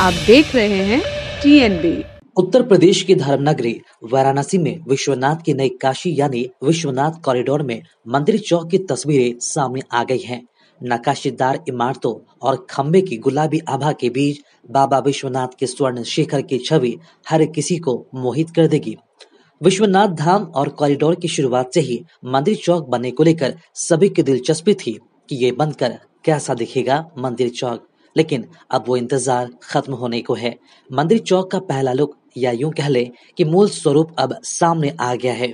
आप देख रहे हैं टीएनबी उत्तर प्रदेश की धर्म नगरी वाराणसी में विश्वनाथ की नई काशी यानी विश्वनाथ कॉरिडोर में मंदिर चौक की तस्वीरें सामने आ गई हैं। नकाशीदार इमारतों और खम्बे की गुलाबी आभा के बीच बाबा विश्वनाथ के स्वर्ण शिखर की छवि हर किसी को मोहित कर देगी। विश्वनाथ धाम और कॉरिडोर की शुरुआत से ही मंदिर चौक बनने को लेकर सभी की दिलचस्पी थी कि ये बनकर कैसा दिखेगा मंदिर चौक। लेकिन अब वो इंतज़ार खत्म होने को है। मंदिर चौक का पहला लुक या यूँ कह ले कि मूल स्वरूप अब सामने आ गया है।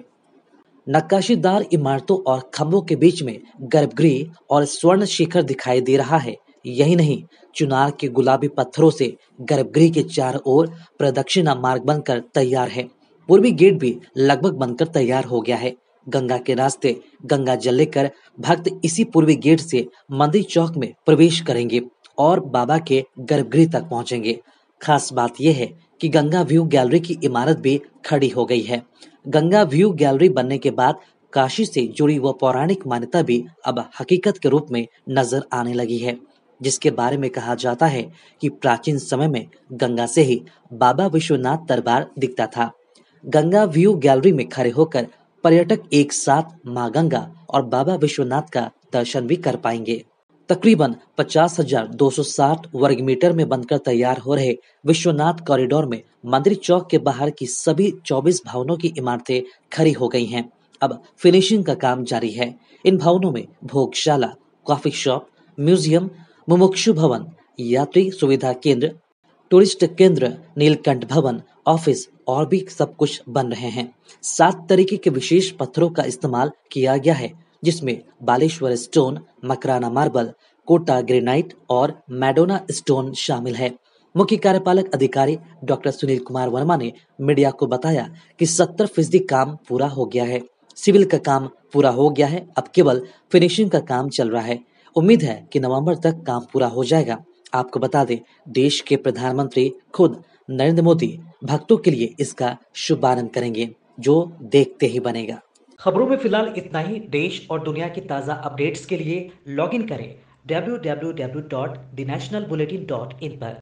नक्काशीदार इमारतों और खंभों के बीच में गर्भगृह और स्वर्ण शिखर दिखाई दे रहा है। यही नहीं, चुनार के गुलाबी पत्थरों से गर्भगृह के चारों ओर प्रदक्षिणा मार्ग बनकर तैयार है। पूर्वी गेट भी लगभग बनकर तैयार हो गया है। गंगा के रास्ते गंगा जल लेकर भक्त इसी पूर्वी गेट से मंदिर चौक में प्रवेश करेंगे। और बाबा के गर्भगृह तक पहुँचेंगे। खास बात यह है कि गंगा व्यू गैलरी की इमारत भी खड़ी हो गई है। गंगा व्यू गैलरी बनने के बाद काशी से जुड़ी वो पौराणिक मान्यता भी अब हकीकत के रूप में नज़र आने लगी है, जिसके बारे में कहा जाता है कि प्राचीन समय में गंगा से ही बाबा विश्वनाथ दरबार दिखता था। गंगा व्यू गैलरी में खड़े होकर पर्यटक एक साथ माँ गंगा और बाबा विश्वनाथ का दर्शन भी कर पाएँगे। तकरीबन पचास हज़ार दो सौ साठ वर्ग मीटर में बनकर तैयार हो रहे विश्वनाथ कॉरिडोर में मंदिर चौक के बाहर की सभी 24 भवनों की इमारतें खड़ी हो गई हैं। अब फिनिशिंग का काम जारी है। इन भवनों में भोगशाला कॉफ़ी शॉप म्यूज़ियम मुमुक्षु भवन, यात्री सुविधा केंद्र टूरिस्ट केंद्र, नीलकंठ भवन ऑफ़िस और भी सब कुछ बन रहे हैं। सात तरीके के विशेष पत्थरों का इस्तेमाल किया गया है। जिसमें Baleshwar stone, Makrana marble, Kota granite और मैडोना स्टोन शामिल है। मुख्य कार्यपालक अधिकारी डॉक्टर सुनील कुमार वर्मा ने मीडिया को बताया कि 70 फ़ीसदी काम पूरा हो गया है। सिविल का काम पूरा हो गया है, अब केवल फिनिशिंग का काम चल रहा है। उम्मीद है कि नवंबर तक काम पूरा हो जाएगा। आपको बता दें, देश के प्रधानमंत्री खुद नरेंद्र मोदी भक्तों के लिए इसका शुभारंभ करेंगे, जो देखते ही बनेगा। खबरों में फ़िलहाल इतना ही। देश और दुनिया की ताज़ा अपडेट्स के लिए लॉगिन करें W W W dot the national bulletin dot in पर।